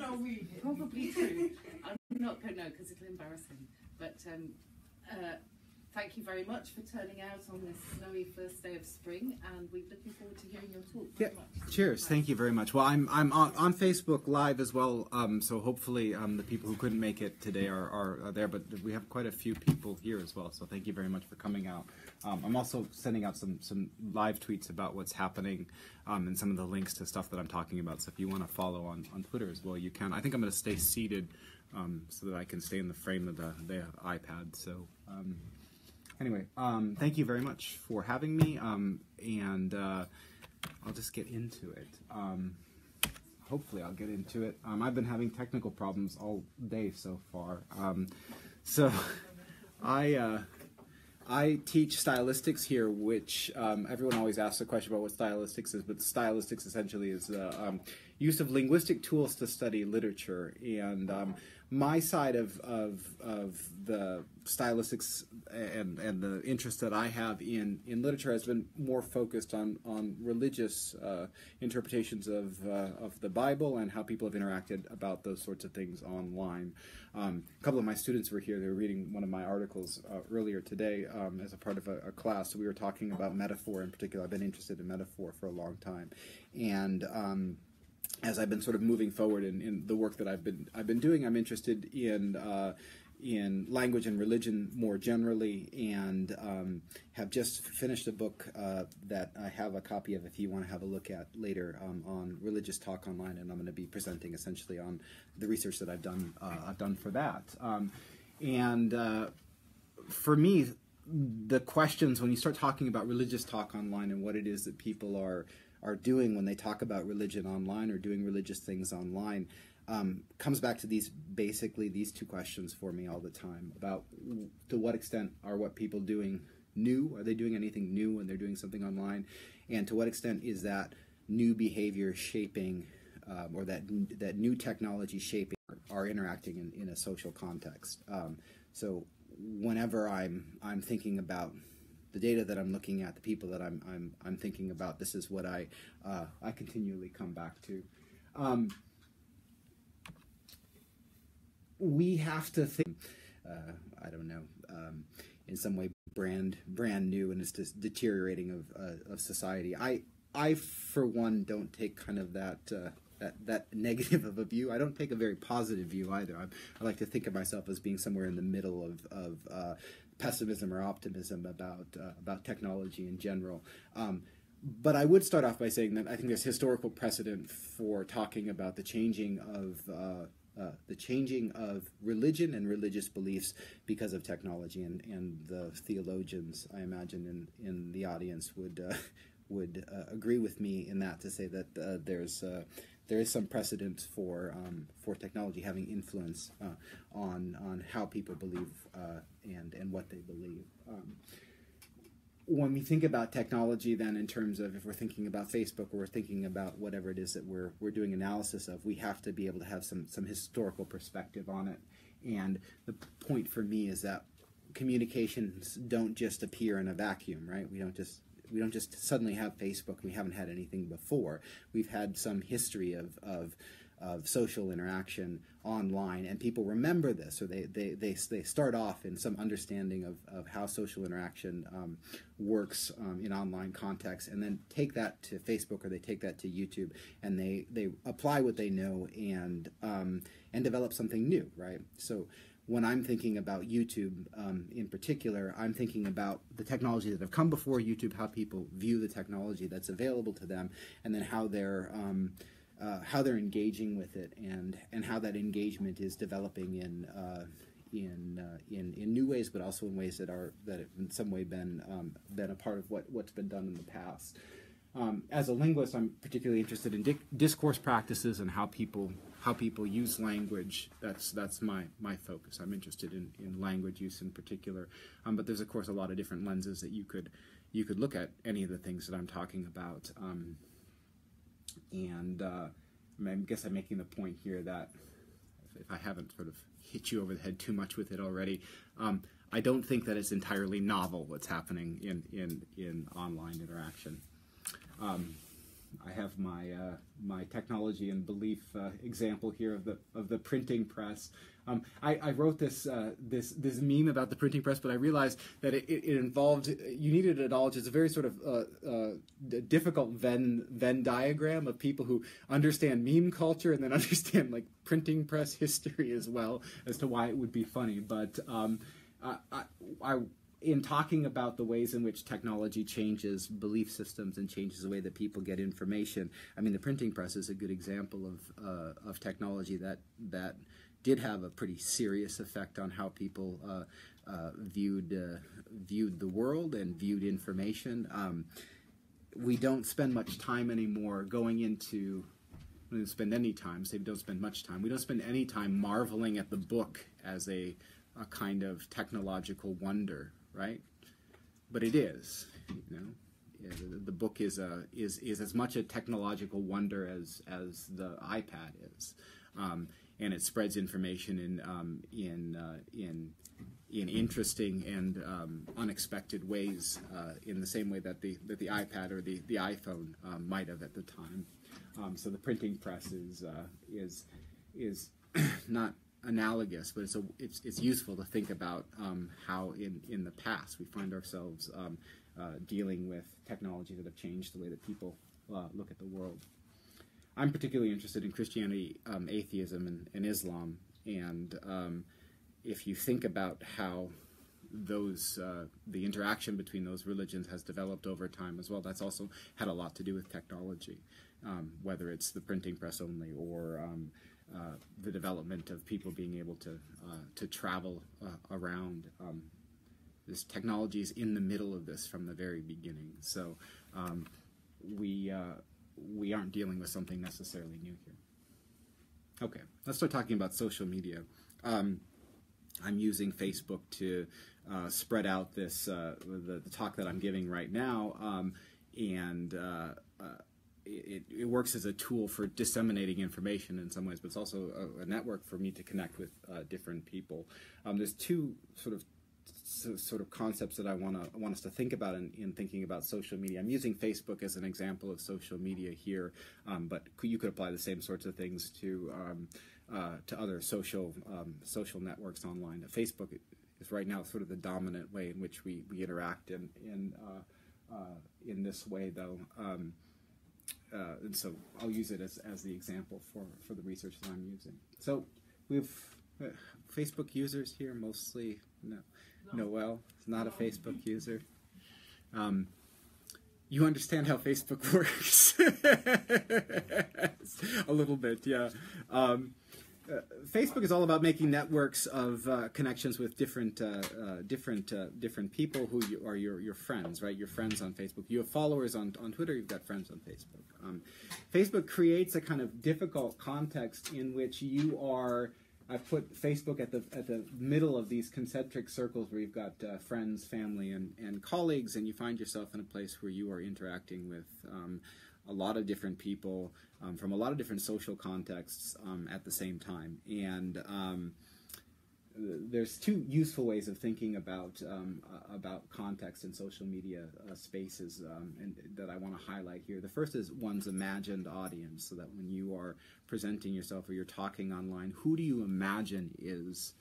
no, we. Probably true. I'm not going to know because it'll embarrass him. But um, uh, thank you very much for turning out on this snowy first day of spring, and we're looking forward to hearing your talk. Very Yeah, much. cheers. Thank you very much. Well, I'm I'm on, on Facebook Live as well, um, so hopefully um, the people who couldn't make it today are, are, are there. But we have quite a few people here as well, so thank you very much for coming out. Um, I'm also sending out some some live tweets about what's happening um, and some of the links to stuff that I'm talking about. So if you want to follow on, on Twitter as well, you can. I think I'm going to stay seated um, so that I can stay in the frame of the, the iPad. So. Anyway, um, thank you very much for having me, um, and uh, I'll just get into it. Um, hopefully, I'll get into it. Um, I've been having technical problems all day so far, um, so I. Uh, I teach stylistics here, which um, everyone always asks a question about what stylistics is, but stylistics essentially is the um, use of linguistic tools to study literature. And um, my side of, of, of the stylistics and, and the interest that I have in, in literature has been more focused on, on religious uh, interpretations of, uh, of the Bible and how people have interacted about those sorts of things online. Um, a couple of my students were here. They were reading one of my articles uh, earlier today um, as a part of a, a class. We were talking about metaphor in particular. I've been interested in metaphor for a long time, and um, as I've been sort of moving forward in, in the work that I've been I've been doing, I'm interested in uh, in language and religion more generally, and um, have just finished a book uh, that I have a copy of if you want to have a look at later um, on religious talk online, and I'm going to be presenting essentially on the research that I've done uh, I've done for that, um, and uh, for me. The questions when you start talking about religious talk online and what it is that people are are doing when they talk about religion online or doing religious things online um, comes back to these basically these two questions for me all the time about to what extent are what people doing new are they doing anything new when they're doing something online? And to what extent is that new behavior shaping um, or that that new technology shaping are interacting in, in a social context? Um, so whenever i'm i'm thinking about the data that I'm looking at, the people that I'm I'm, I'm thinking about. This is what I uh, I continually come back to. Um, we have to think. Uh, I don't know. Um, in some way, brand brand new, and it's just deteriorating of uh, of society. I I for one don't take kind of that. Uh, that, that negative of a view. I don't take a very positive view either. I, I like to think of myself as being somewhere in the middle of, of uh, pessimism or optimism about uh, about technology in general. Um, but I would start off by saying that I think there's historical precedent for talking about the changing of uh, uh, the changing of religion and religious beliefs because of technology, and, and the theologians I imagine in, in the audience would uh, would uh, agree with me in that to say that uh, there's there is some precedent for um, for technology having influence uh, on on how people believe uh, and and what they believe. Um, when we think about technology, then in terms of if we're thinking about Facebook or we're thinking about whatever it is that we're we're doing analysis of, we have to be able to have some some historical perspective on it. And the point for me is that communications don't just appear in a vacuum, right? We don't just we don't just suddenly have Facebook. We haven't had anything before. We've had some history of, of, of social interaction online, and people remember this, or they, they, they, they start off in some understanding of, of how social interaction um, works um, in online context, and then take that to Facebook or they take that to YouTube, and they, they apply what they know and, um, and develop something new, right? So when I'm thinking about YouTube um, in particular, I'm thinking about the technology that have come before YouTube, how people view the technology that's available to them, and then how they're um, uh, how they're engaging with it, and and how that engagement is developing in. Uh, in, uh, in in new ways, but also in ways that are that have in some way been um, been a part of what what's been done in the past. Um, as a linguist, I'm particularly interested in di discourse practices and how people how people use language. That's that's my my focus. I'm interested in, in language use in particular. Um, but there's of course a lot of different lenses that you could you could look at any of the things that I'm talking about. Um, and uh, I guess I'm making the point here that if I haven't sort of hit you over the head too much with it already, um, I don't think that it's entirely novel what's happening in in in online interaction. I have my uh, my technology and belief uh, example here of the of the printing press. Um, I, I, wrote this uh, this this meme about the printing press, but I realized that it, it, involved you needed to acknowledge it's a very sort of uh, uh, difficult Venn Venn diagram of people who understand meme culture and then understand like printing press history as well as to why it would be funny. But um, I, I in talking about the ways in which technology changes belief systems and changes the way that people get information, I mean, the printing press is a good example of uh, of technology that that did have a pretty serious effect on how people uh, uh, viewed uh, viewed the world and viewed information. Um, we don't spend much time anymore going into. We don't spend any time. Say we don't spend much time. We don't spend any time marveling at the book as a a kind of technological wonder right? But it is, you know. Yeah, the, the, book is a is is as much a technological wonder as as the iPad is, um, and it spreads information in um, in uh, in in interesting and um, unexpected ways, uh, in the same way that the that the iPad or the the iPhone um, might have at the time. Um, so the printing press is uh, is is not analogous, but it's a, it's it's useful to think about um, how in in the past we find ourselves um, uh, dealing with technology that have changed the way that people uh, look at the world. I'm particularly interested in Christianity, um, atheism, and, and, Islam, and um, if you think about how those uh, the interaction between those religions has developed over time as well, that's also had a lot to do with technology, um, whether it's the printing press only or um, uh, the development of people being able to uh, to travel uh, around. Um, this technology is in the middle of this from the very beginning, so um, we uh, we aren't dealing with something necessarily new here. Okay, let's start talking about social media. Um, I'm using Facebook to uh, spread out this the, the, talk that I'm giving right now, um, and it, it, works as a tool for disseminating information in some ways, but it's also a, a network for me to connect with uh, different people. Um, there's two sort of sort of concepts that I want to want us to think about in, in, thinking about social media. I'm using Facebook as an example of social media here, um, but you could apply the same sorts of things to um, uh, to other social um, social networks online. Facebook is right now sort of the dominant way in which we, we interact in in uh, uh in this way, though. Uh, and so I'll use it as, as the example for, for the research that I'm using. So we have uh, Facebook users here, mostly no, Noel is not a Facebook user. Um, you understand how Facebook works a little bit, yeah. Um, uh, Facebook is all about making networks of uh, connections with different, uh, uh different, uh, different people who you, are your, your friends, right? Your friends on Facebook. You have followers on, on Twitter. You've got friends on Facebook. Um, Facebook creates a kind of difficult context in which you are. I've put Facebook at the at the middle of these concentric circles where you've got friends, family, and, and colleagues, and you find yourself in a place where you are interacting with. Um, a lot of different people um, from a lot of different social contexts um, at the same time. And um, there's two useful ways of thinking about um, about context in social media uh, spaces um, and that I want to highlight here. The first is one's imagined audience, so that when you are presenting yourself or you're talking online, who do you imagine is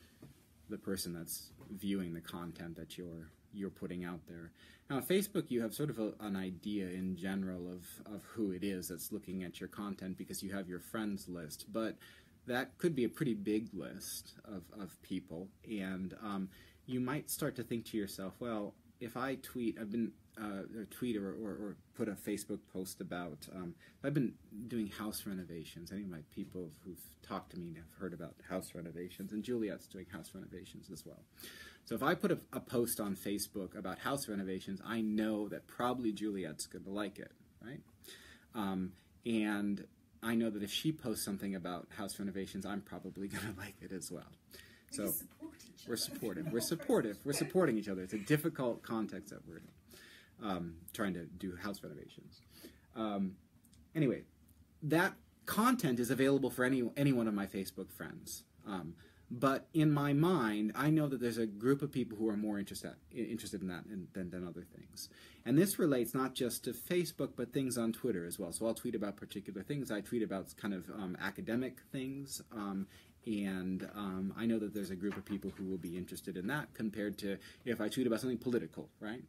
the person that's viewing the content that you're you're putting out there. Now, on Facebook, you have sort of a, an idea in general of, of who it is that's looking at your content because you have your friends list, but that could be a pretty big list of, of people, and um, you might start to think to yourself, well, if I tweet, I've been uh, or tweet or, or, or, put a Facebook post about. Um, I've been doing house renovations. Any of my people who've talked to me have heard about house renovations, and Juliet's doing house renovations as well. So if I put a, a post on Facebook about house renovations, I know that probably Juliet's going to like it, right? Um, and I know that if she posts something about house renovations, I'm probably going to like it as well. So we're supportive. We're supportive. We're supporting each other. It's a difficult context that we're in, um, trying to do house renovations. Um, anyway, that content is available for any any one of my Facebook friends. Um, but in my mind, I know that there's a group of people who are more interested interested in that than, than other things. And this relates not just to Facebook, but things on Twitter as well. So I'll tweet about particular things. I tweet about kind of um, academic things. Um, and um, I know that there's a group of people who will be interested in that compared to if I tweet about something political, right?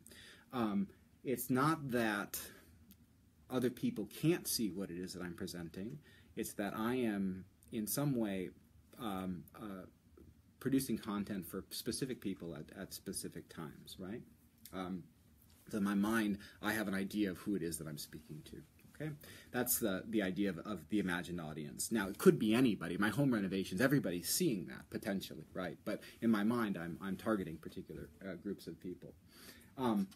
It's not that other people can't see what it is that I'm presenting. It's that I am in some way um, uh, producing content for specific people at, at specific times, right? Um, so in my mind, I have an idea of who it is that I'm speaking to. Okay, that's the the idea of, of the imagined audience. Now, it could be anybody. My home renovations, everybody's seeing that potentially, right? But in my mind, I'm I'm targeting particular uh, groups of people. Um,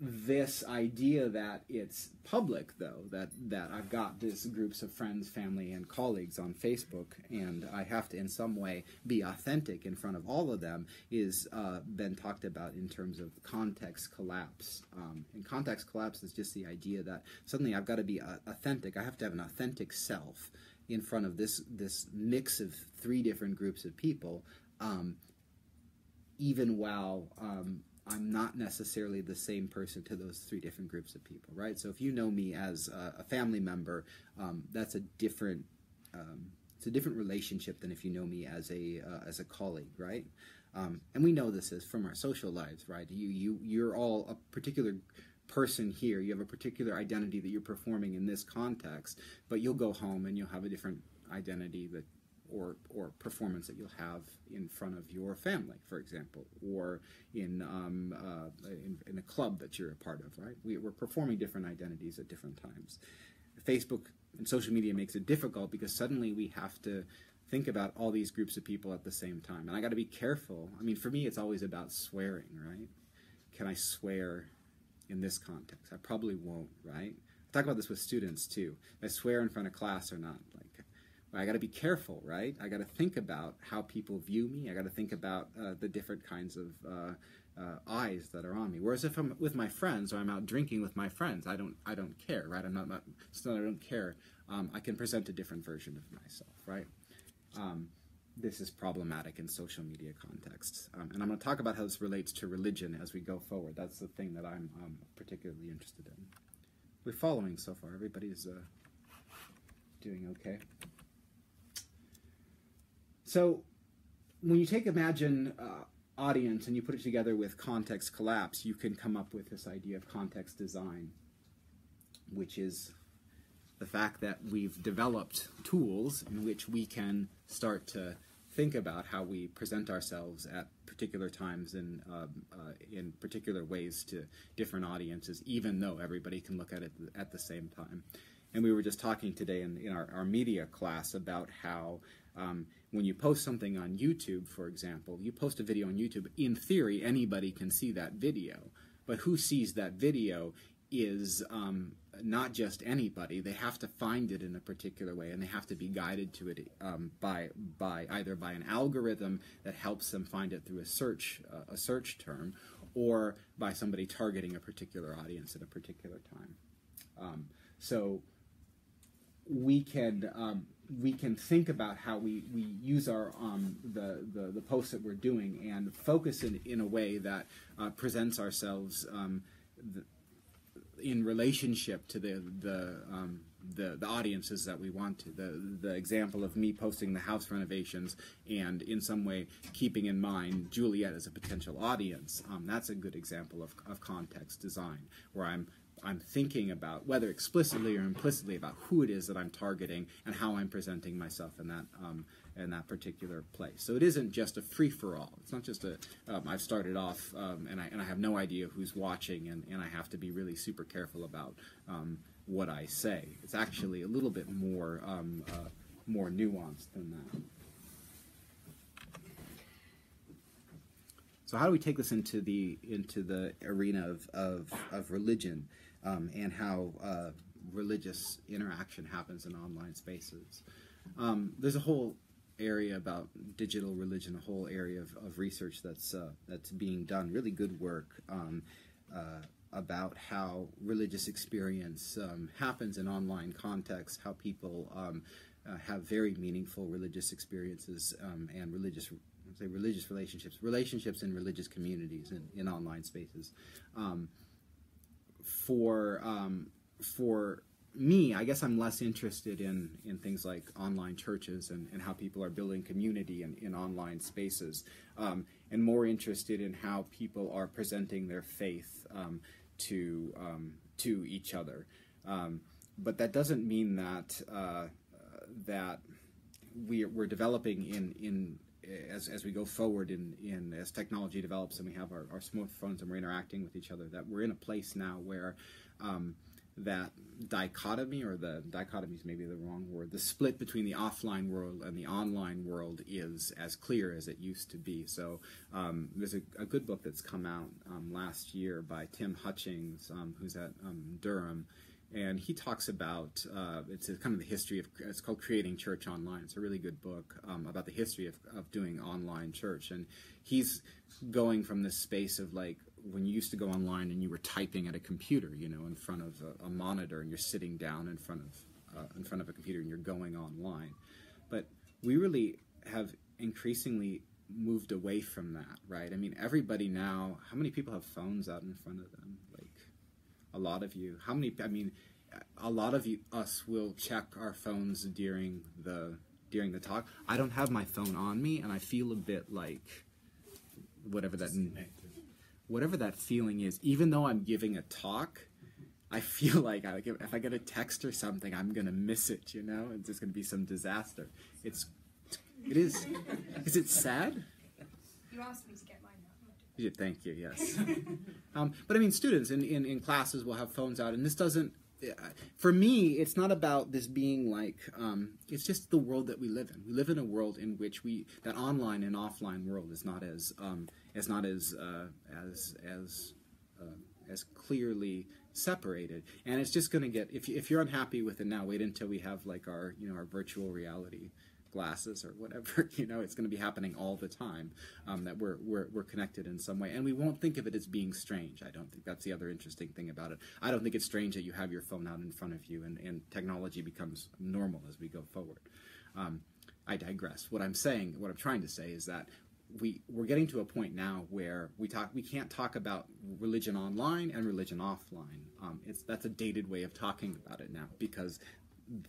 this idea that it's public though that that I've got these groups of friends, family and colleagues on Facebook and I have to in some way be authentic in front of all of them is uh, been talked about in terms of context collapse. Um, and context collapse is just the idea that suddenly I've got to be uh, authentic. I have to have an authentic self in front of this this mix of three different groups of people um, even while um, I'm not necessarily the same person to those three different groups of people, right? So if you know me as a, a family member, um, that's a different um, it's a different relationship than if you know me as a uh, as a colleague, right? Um, and we know this is from our social lives, right? You you you're all a particular person here. You have a particular identity that you're performing in this context, but you'll go home and you'll have a different identity that or or performance that you'll have in front of your family, for example, or in um, uh, in, in, a club that you're a part of. Right? We, we're performing different identities at different times. Facebook and social media makes it difficult because suddenly we have to think about all these groups of people at the same time, and I got to be careful. I mean, for me, it's always about swearing. Right? Can I swear in this context? I probably won't. Right? I talk about this with students too. I swear in front of class or not. Like I got to be careful, right? I got to think about how people view me. I got to think about uh, the different kinds of uh, uh, eyes that are on me. Whereas if I'm with my friends or I'm out drinking with my friends, I don't I don't care, right? I'm not, not I don't care. Um, I can present a different version of myself, right? Um, this is problematic in social media contexts, um, and I'm going to talk about how this relates to religion as we go forward. That's the thing that I'm um, particularly interested in. We're following so far. Everybody's uh, doing okay. So when you take Imagine uh, audience and you put it together with context collapse, you can come up with this idea of context design, which is the fact that we've developed tools in which we can start to think about how we present ourselves at particular times and um, uh, in particular ways to different audiences, even though everybody can look at it at the same time. And we were just talking today in, in our, our media class about how um, when you post something on YouTube, for example, you post a video on YouTube, in theory, anybody can see that video. But who sees that video is um, not just anybody. They have to find it in a particular way, and they have to be guided to it um, by by either by an algorithm that helps them find it through a search uh, a search term, or by somebody targeting a particular audience at a particular time. Um, so we can um, we can think about how we, we use our um, the, the, the posts that we're doing and focus in, in a way that uh, presents ourselves um, the, in relationship to the the, um, the the audiences that we want to. The the example of me posting the house renovations and in some way keeping in mind Juliet as a potential audience. Um, that's a good example of, of context design where I'm I'm thinking about, whether explicitly or implicitly, about who it is that I'm targeting and how I'm presenting myself in that um, in that particular place. So it isn't just a free for all. It's not just a um, I've started off um, and I and I have no idea who's watching and, and I have to be really super careful about um, what I say. It's actually a little bit more um, uh, more nuanced than that. So how do we take this into the into the arena of of, of religion? Um, and how uh, religious interaction happens in online spaces. Um, there's a whole area about digital religion, a whole area of, of research that's uh, that's being done. Really good work um, uh, about how religious experience um, happens in online contexts, how people um, uh, have very meaningful religious experiences um, and religious say religious relationships, relationships in religious communities in, in online spaces. For um, for me, I guess I'm less interested in, in things like online churches and, and how people are building community in, in online spaces, um, and more interested in how people are presenting their faith um, to um, to each other. Um, but that doesn't mean that uh, that we, we're developing in in as, as we go forward in, in as technology develops and we have our, our smartphones and we're interacting with each other that we're in a place now where um, that dichotomy or the dichotomy is maybe the wrong word the split between the offline world and the online world is as clear as it used to be. So um, there's a, a, good book that's come out um, last year by tim hutchings um, who's at um, durham and he talks about uh, it's kind of the history of it's called creating church online. It's a really good book um, about the history of, of doing online church. And he's going from this space of like when you used to go online and you were typing at a computer you know in front of a, a monitor and you're sitting down in front of uh, in front of a computer and you're going online. But we really have increasingly moved away from that right? I mean everybody now how many people have phones out in front of them a lot of you. How many? I mean, a lot of you, us will check our phones during the during the talk. I don't have my phone on me, and I feel a bit like whatever that whatever that feeling is. Even though I'm giving a talk, I feel like I, if I get a text or something, I'm gonna miss it. You know, it's just gonna be some disaster. It's it is. Is it sad? You asked me to get yeah, thank you. Yes, um, but I mean, students in, in, in classes will have phones out, and this doesn't. Uh, for me, it's not about this being like. Um, it's just the world that we live in. We live in a world in which we that online and offline world is not as um, is not as uh, as as uh, as clearly separated, and it's just going to get. If if you're unhappy with it now, wait until we have like our you know our virtual reality glasses or whatever you know it's going to be happening all the time um, that we're, we're, we're connected in some way. And we won't think of it as being strange i don't think. That's the other interesting thing about it. I don't think it's strange that you have your phone out in front of you and, and technology becomes normal as we go forward. Um, i digress. What i'm saying what i'm trying to say is that we we're getting to a point now where we talk we can't talk about religion online and religion offline. Um, it's that's a dated way of talking about it now because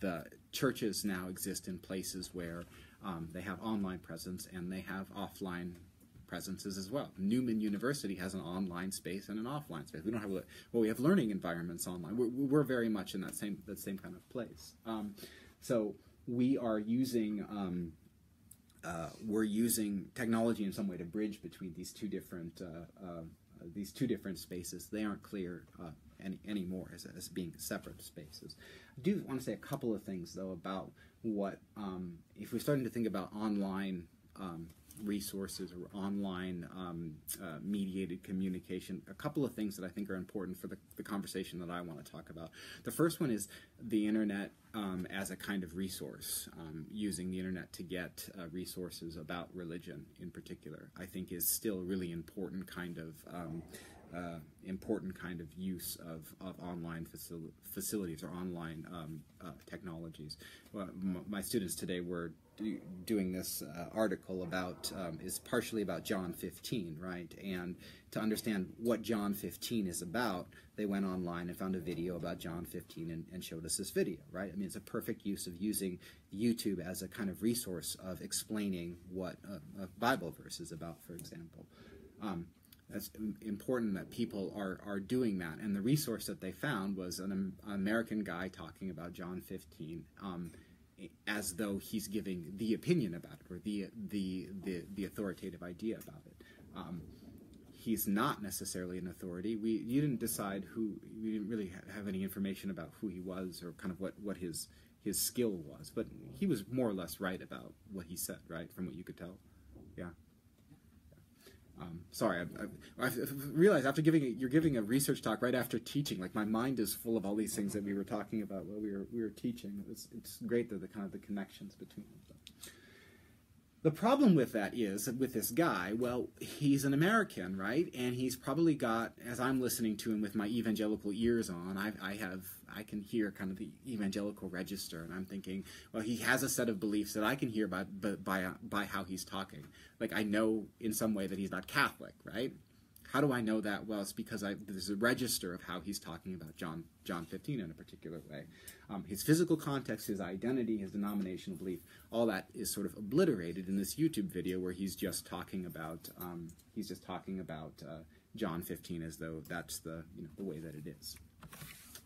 the churches now exist in places where um, they have online presence and they have offline presences as well. Newman University has an online space and an offline space. We don't have well, we have learning environments online. We're, we're very much in that same that same kind of place. Um, so we are using um, uh, we're using technology in some way to bridge between these two different uh, uh, these two different spaces. They aren't clear uh, any anymore as, as being separate spaces. I do want to say a couple of things though about what um, if we're starting to think about online um, resources or online um, uh, mediated communication, a couple of things that I think are important for the, the, conversation that I want to talk about. The first one is the internet um, as a kind of resource, um, using the internet to get uh, resources about religion in particular, I think is still a really important kind of um, uh, important kind of use of, of online facil- facilities or online um, uh, technologies. Well, m- my students today were do- doing this uh, article about um, is partially about John 15, right? And to understand what John 15 is about, they went online and found a video about John 15 and, and showed us this video, right? I mean, it's a perfect use of using YouTube as a kind of resource of explaining what a, a Bible verse is about, for example. Um, that's important that people are, are doing that. And the resource that they found was an, an American guy talking about John 15 um, as though he's giving the opinion about it or the, the, the, the authoritative idea about it. Um, he's not necessarily an authority. We you didn't decide who. We didn't really have any information about who he was or kind of what what his his skill was. But he was more or less right about what he said, right, from what you could tell. Yeah. Um, sorry, I, I, I realized after giving you're giving a research talk right after teaching. Like my mind is full of all these things that we were talking about while we were we were teaching. It's it's great that the kind of the connections between them. The problem with that is with this guy, well, he's an American, right? And he's probably got, as I'm listening to him with my evangelical ears on, I, I have, I can hear kind of the evangelical register, and I'm thinking, well, he has a set of beliefs that I can hear by by by how he's talking. Like I know in some way that he's not Catholic, right? How do I know that? Well, it's because I, there's a register of how he's talking about John John 15 in a particular way. Um, his physical context, his identity, his denominational belief, all that is sort of obliterated in this YouTube video where he's just talking about um, he's just talking about uh, John 15 as though that's the you know the way that it is.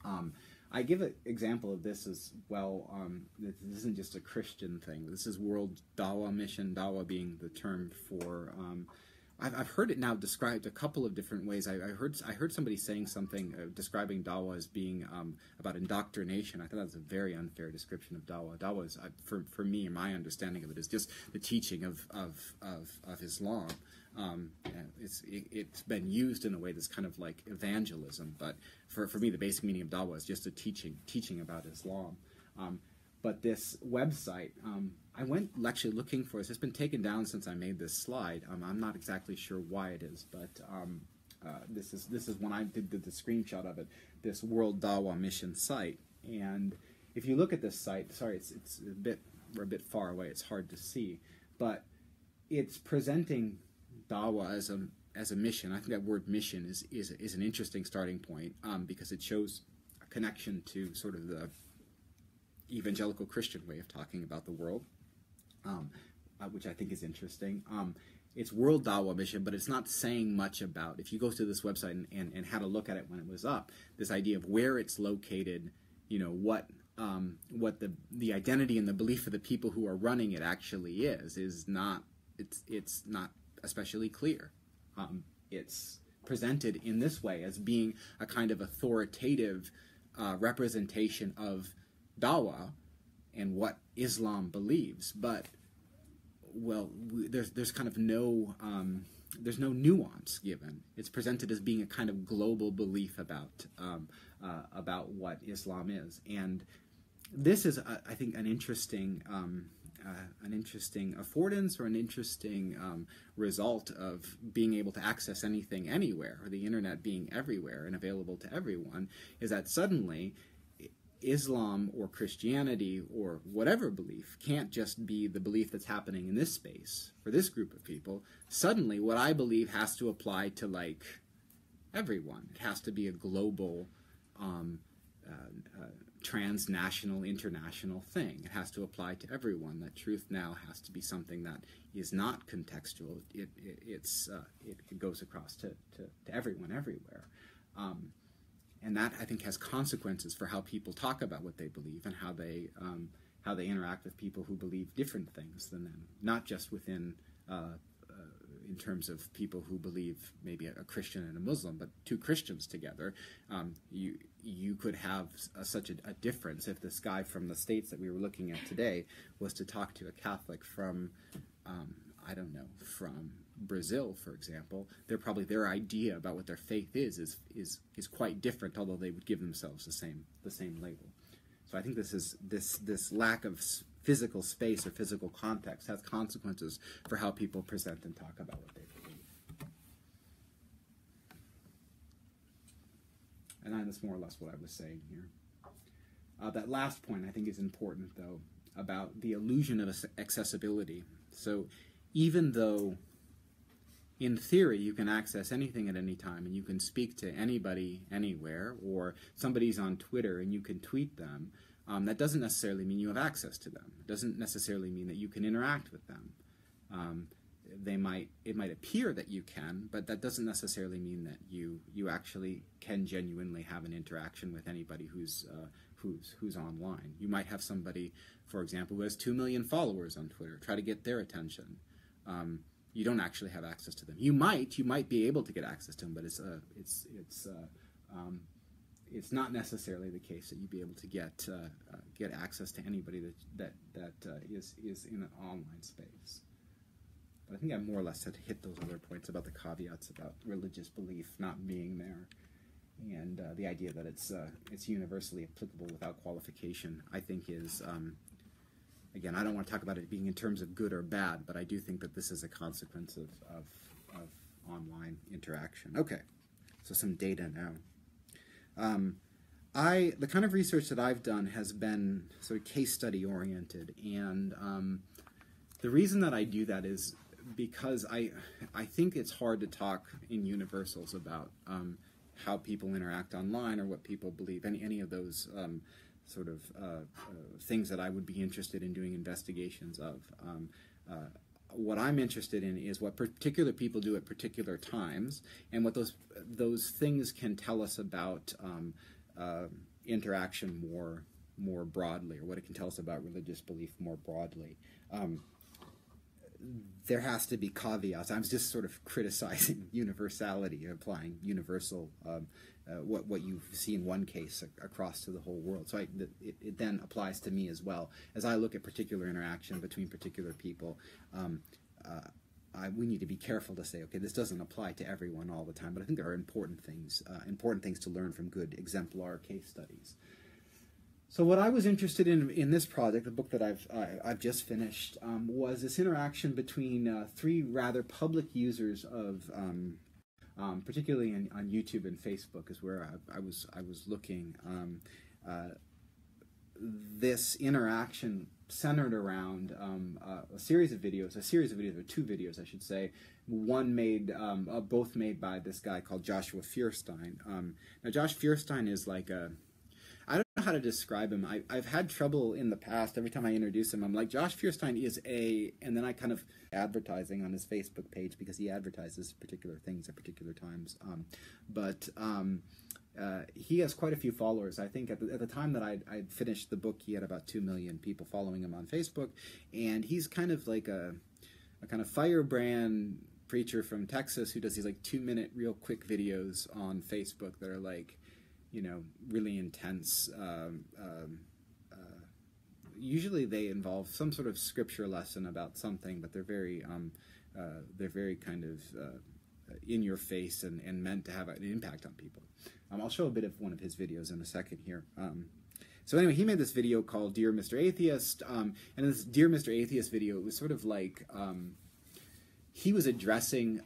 Um, I give an example of this as well. Um, this isn't just a Christian thing. This is World Dawa Mission. Dawa being the term for um, I've, I've heard it now described a couple of different ways. I, I heard I heard somebody saying something uh, describing Dawa as being um, about indoctrination. I thought that was a very unfair description of Dawa. Dawa is, uh, for for me, my understanding of it is just the teaching of of of, of Islam. Um, it's it, has been used in a way that's kind of like evangelism, but for, for me, the basic meaning of Dawa is just a teaching teaching about Islam. Um, but this website, um, I went actually looking for this. It's been taken down since I made this slide. Um, I'm not exactly sure why it is, but um, uh, this is this is when I did, the screenshot of it. This World Dawa Mission site, and if you look at this site, sorry, it's it's a bit we're a bit far away. It's hard to see, but it's presenting Dawa as a as a mission. I think that word mission is is is an interesting starting point um, because it shows a connection to sort of the evangelical Christian way of talking about the world, um, uh, which I think is interesting. Um, it's World Dawa Mission, but it's not saying much about. If you go to this website and, and, and had a look at it when it was up, this idea of where it's located, you know, what um, what the the identity and the belief of the people who are running it actually is, is not it's it's not especially clear. Um, it's presented in this way as being a kind of authoritative uh, representation of Dawa and what Islam believes, but well, there's there's kind of no um, there's no nuance given. It's presented as being a kind of global belief about um, uh, about what Islam is, and this is, uh, I think, an interesting. Um, uh, an interesting affordance or an interesting um, result of being able to access anything anywhere, or the internet being everywhere and available to everyone, is that suddenly Islam or Christianity or whatever belief can't just be the belief that's happening in this space for this group of people. Suddenly, what I believe has to apply to like everyone. It has to be a global, um, uh, uh, transnational, international thing. It has to apply to everyone. That truth now has to be something that is not contextual. It, it it's uh, it, it, goes across to, to, to everyone everywhere. Um, and that I think has consequences for how people talk about what they believe and how they um, how they interact with people who believe different things than them, not just within uh, uh, in terms of people who believe maybe a, a, Christian and a Muslim, but two Christians together. Um, you you could have a, such a, a, difference if this guy from the states that we were looking at today was to talk to a Catholic from um, I don't know from Brazil, for example, they're probably their idea about what their faith is is is is quite different, although they would give themselves the same the same label. So I think this is this this lack of physical space or physical context has consequences for how people present and talk about what they believe. And that's more or less what I was saying here. Uh, that last point I think is important, though, about the illusion of accessibility. So even though in theory, you can access anything at any time and you can speak to anybody anywhere, or somebody's on Twitter and you can tweet them. Um, that doesn't necessarily mean you have access to them. It doesn't necessarily mean that you can interact with them. Um, they might it might appear that you can, but that doesn't necessarily mean that you you actually can genuinely have an interaction with anybody who's uh, who's who's online. You might have somebody, for example, who has two million followers on Twitter. Try to get their attention. Um, you don't actually have access to them. You might, you might be able to get access to them, but it's uh, it's it's uh, um, it's not necessarily the case that you'd be able to get uh, uh get access to anybody that that that is is in an online space. But I think I more or less had hit those other points about the caveats about religious belief not being there, and the idea that it's it's universally applicable without qualification. I think is um, again, I don't want to talk about it being in terms of good or bad, but I do think that this is a consequence of, of, of online interaction. Okay, so some data now. Um, I the kind of research that I've done has been sort of case study oriented, and um, the reason that I do that is because I I think it's hard to talk in universals about um, how people interact online or what people believe any any of those um, sort of uh, uh, things that I would be interested in doing investigations of. Um, uh, what I'm interested in is what particular people do at particular times, and what those those things can tell us about um, uh, interaction more more broadly, or what it can tell us about religious belief more broadly. Um, there has to be caveats. I'm just sort of criticizing universality, applying universal um, uh, what what you see in one case across to the whole world. So I, it, it, then applies to me as well as I look at particular interaction between particular people. Um, uh, I, we need to be careful to say, okay, this doesn't apply to everyone all the time, but I think there are important things, uh, important things to learn from good exemplar case studies. So what I was interested in in this project, the book that I've I've just finished, um, was this interaction between uh, three rather public users of, um, um, particularly in, on YouTube and Facebook, is where I, I was I was looking. Um, uh, this interaction centered around um, a series of videos, a series of videos, or two videos, I should say. One made, um, uh, both made by this guy called Joshua Feuerstein. now, Josh Feuerstein is like a know how to describe him. I, have had trouble in the past. Every time I introduce him, I'm like, Josh Feuerstein is a, and then I kind of advertising on his Facebook page because he advertises particular things at particular times. Um, but um, uh, he has quite a few followers. I think at the, at the time that I'd, I'd, finished the book, he had about 2 million people following him on Facebook. And he's kind of like a, a kind of firebrand preacher from Texas who does these like two minute, real quick videos on Facebook that are like, you know, really intense. Um, um, uh, usually, they involve some sort of scripture lesson about something, but they're very, um, uh, they're very kind of uh, in your face and, and meant to have an impact on people. Um, I'll show a bit of one of his videos in a second here. Um, so anyway, he made this video called "Dear Mr. Atheist," um, and this "Dear Mr. Atheist" video it was sort of like he was addressing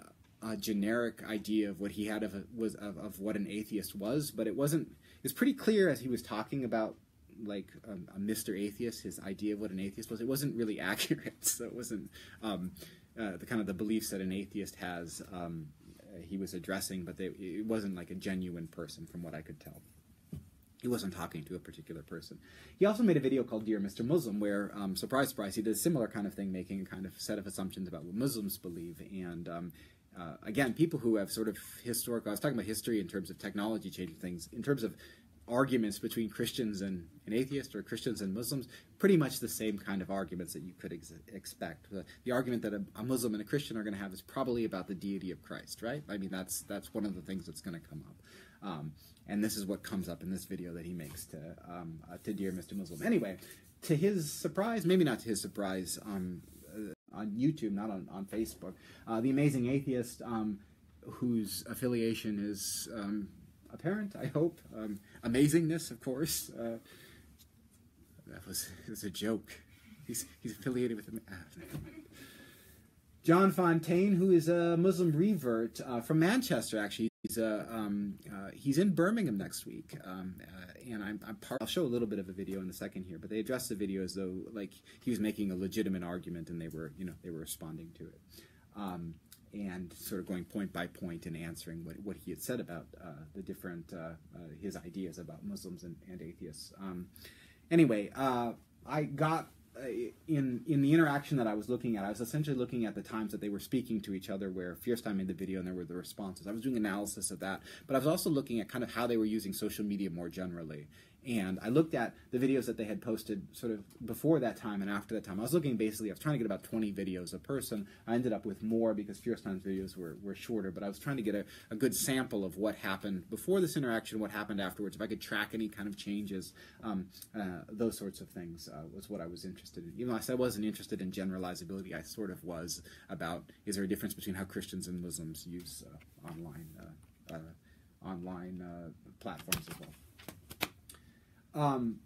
a generic idea of what he had of a, was of, of what an atheist was, but it wasn't. It's pretty clear as he was talking about like um, a Mr. Atheist, his idea of what an atheist was. It wasn't really accurate, so it wasn't um, uh, the kind of the beliefs that an atheist has. Um, he was addressing, but they, it wasn't like a genuine person, from what I could tell. He wasn't talking to a particular person. He also made a video called "Dear Mr. Muslim," where, um, surprise, surprise, he did a similar kind of thing, making a kind of set of assumptions about what Muslims believe, and um, uh, again, people who have sort of historical, I was talking about history in terms of technology changing things, in terms of arguments between Christians and, and atheists or Christians and Muslims, pretty much the same kind of arguments that you could ex expect. The, the, argument that a, a, Muslim and a Christian are going to have is probably about the deity of Christ, right? I mean, that's that's one of the things that's going to come up. Um, and this is what comes up in this video that he makes to um, uh, to dear Mr. Muslim. Anyway, to his surprise, maybe not to his surprise, um, on YouTube, not on, on Facebook. Uh, the Amazing Atheist, um, whose affiliation is um, apparent, I hope. Um, amazingness, of course. Uh, that was, was a joke. He's, he's affiliated with... Ah, John Fontaine, who is a Muslim revert uh, from Manchester, actually. He's, uh, um, uh, he's in Birmingham next week, um, uh, and I'm, I'm part. I'll show a little bit of a video in a second here, but they addressed the video as though like he was making a legitimate argument, and they were, you know, they were responding to it, um, and sort of going point by point and answering what, what he had said about uh, the different uh, his ideas about Muslims and, and atheists. Um, anyway, I got uh, Uh, in in the interaction that I was looking at, I was essentially looking at the times that they were speaking to each other, where Feuerstein made the video and there were the responses. I was doing analysis of that, but I was also looking at kind of how they were using social media more generally. And I looked at the videos that they had posted sort of before that time and after that time. I was looking basically, I was trying to get about 20 videos a person. I ended up with more because Feuerstein's videos were, were shorter, but I was trying to get a, a good sample of what happened before this interaction, what happened afterwards, if I could track any kind of changes, um, uh, those sorts of things uh, was what I was interested in. Even though I said I wasn't interested in generalizability, I sort of was about is there a difference between how Christians and Muslims use uh, online, uh, uh, online uh, platforms as well. Um,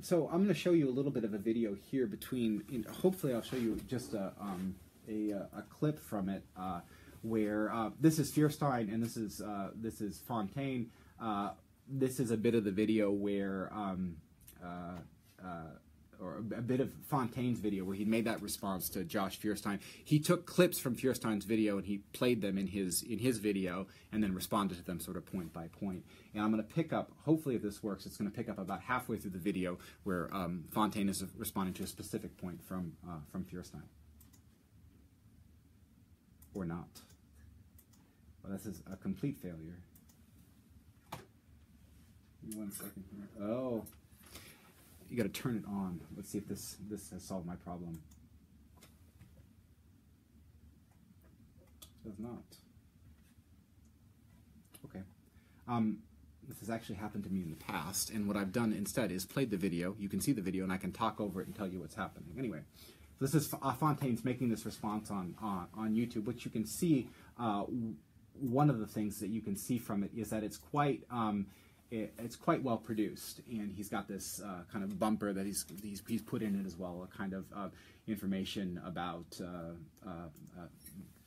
so I'm going to show you a little bit of a video here between. Hopefully, I'll show you just a um, a, a, clip from it uh, where uh, this is Feuerstein and this is uh, this is Fontaine. Uh, this is a bit of the video where. Um, uh, uh, or a bit of Fontaine's video where he made that response to Josh Feuerstein. He took clips from Feuerstein's video and he played them in his in his video and then responded to them sort of point by point. And I'm going to pick up, hopefully if this works, it's going to pick up about halfway through the video where um, Fontaine is responding to a specific point from uh, from Feuerstein. Or not. Well, this is a complete failure. One second here. Oh you got to turn it on. Let's see if this this has solved my problem. It Does not. Okay. Um, this has actually happened to me in the past, and what I've done instead is played the video. You can see the video, and I can talk over it and tell you what's happening. Anyway, this is uh, Fontaine's making this response on uh, on YouTube, which you can see. Uh, one of the things that you can see from it is that it's quite um, it, it's quite well produced, and he's got this uh, kind of bumper that he's, he's, he's put in it as well, a kind of uh, information about uh, uh, uh,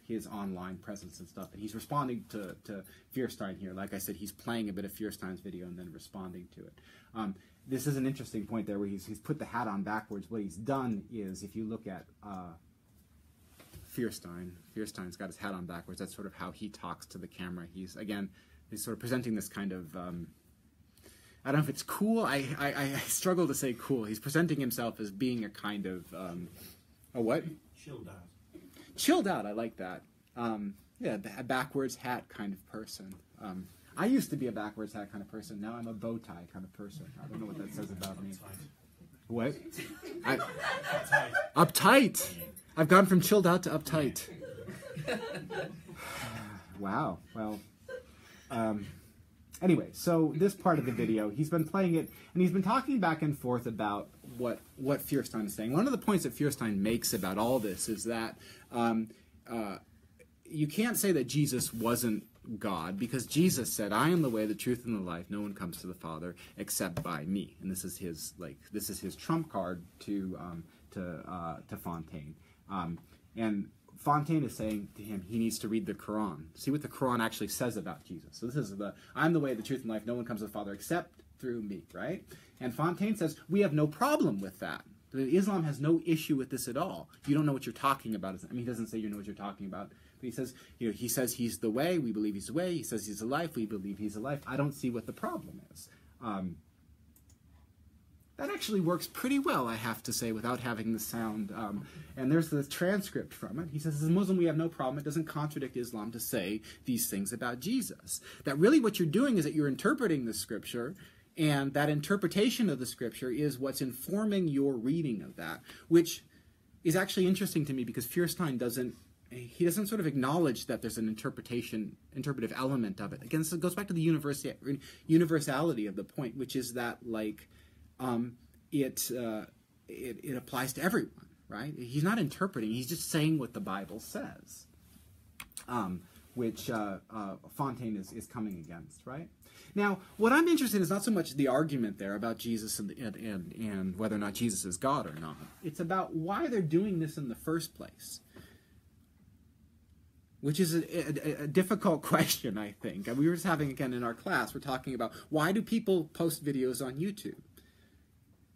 his online presence and stuff. And he's responding to, to Feuerstein here. Like I said, he's playing a bit of Feuerstein's video and then responding to it. Um, this is an interesting point there where he's, he's put the hat on backwards. What he's done is, if you look at Feuerstein, Feuerstein's got his hat on backwards. That's sort of how he talks to the camera. He's, again, he's sort of presenting this kind of um, I don't know if it's cool. I, I, I struggle to say cool. He's presenting himself as being a kind of um, a what? Chilled out. Chilled out. I like that. Um, yeah, a backwards hat kind of person. Um, I used to be a backwards hat kind of person. Now I'm a bow tie kind of person. I don't know what that says about me. What? I, uptight. uptight. I've gone from chilled out to uptight. wow. Well. Um, Anyway, so this part of the video, he's been playing it, and he's been talking back and forth about what what Feuerstein is saying. One of the points that Feuerstein makes about all this is that um, uh, you can't say that Jesus wasn't God because Jesus said, "I am the way, the truth, and the life. No one comes to the Father except by me." And this is his like this is his trump card to um, to uh, to Fontaine. Um, and Fontaine is saying to him he needs to read the Quran. See what the Quran actually says about Jesus. So this is the I'm the way, the truth, and life. No one comes to the Father except through me, right? And Fontaine says we have no problem with that. Islam has no issue with this at all. You don't know what you're talking about. I mean, he doesn't say you know what you're talking about, but he says, you know, he says he's the way. We believe he's the way. He says he's the life. We believe he's the life. I don't see what the problem is. Um, that actually works pretty well, I have to say, without having the sound. Um, and there's the transcript from it. He says, as a Muslim, we have no problem. It doesn't contradict Islam to say these things about Jesus. That really what you're doing is that you're interpreting the scripture, and that interpretation of the scripture is what's informing your reading of that, which is actually interesting to me because Feuerstein doesn't he doesn't sort of acknowledge that there's an interpretation interpretive element of it. Again, this goes back to the universality of the point, which is that like um, it, uh, it, it applies to everyone, right? He's not interpreting; he's just saying what the Bible says, um, which uh, uh, Fontaine is is coming against, right? Now, what I'm interested in is not so much the argument there about Jesus and, and, and, and whether or not Jesus is God or not. It's about why they're doing this in the first place which is a, a, a, difficult question, I think. And we were just having again in our class, we're talking about why do people post videos on YouTube?